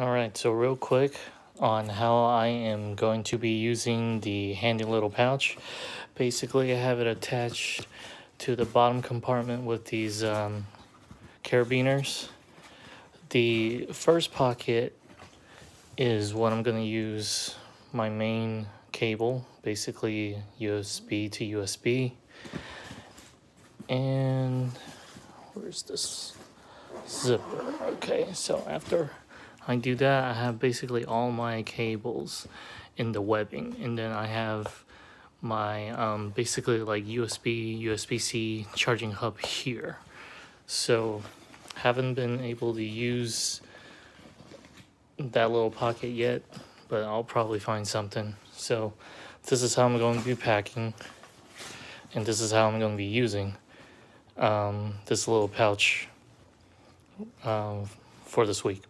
All right, so real quick on how I am going to be using the handy little pouch. Basically, I have it attached to the bottom compartment with these um, carabiners. The first pocket is what I'm going to use my main cable, basically USB to USB. And where's this zipper? Okay, so after I do that, I have basically all my cables in the webbing, and then I have my um, basically like USB, USB-C charging hub here. So haven't been able to use that little pocket yet, but I'll probably find something. So this is how I'm going to be packing, and this is how I'm going to be using um, this little pouch um, for this week.